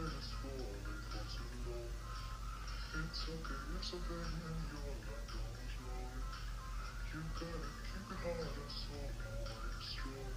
It's okay, it's okay and when your life goes wrong. You gotta keep your heart and soul strong.